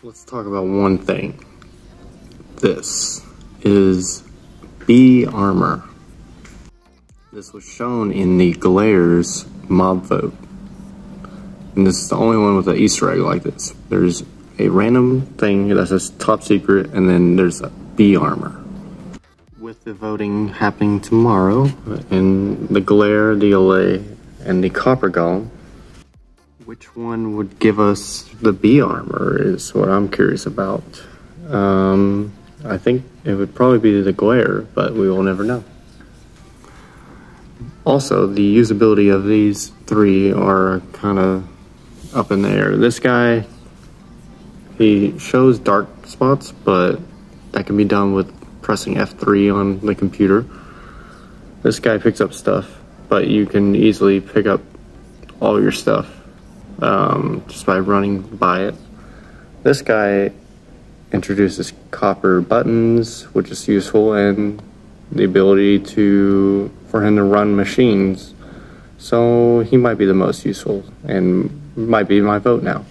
Let's talk about one thing. This is bee armor. This was shown in the Glares mob vote. And this is the only one with an Easter egg like this. There's a random thing that says top secret, and then there's a bee armor. With the voting happening tomorrow in the Glare, the Allay, and the Copper Golem, which one would give us the bee armor is what I'm curious about. Um, I think it would probably be the glare, but we will never know. Also, the usability of these three are kind of up in the air. This guy, he shows dark spots, but that can be done with pressing F3 on the computer. This guy picks up stuff, but you can easily pick up all your stuff um, just by running by it. This guy introduces copper buttons, which is useful, and the ability to for him to run machines. So he might be the most useful and might be my vote now.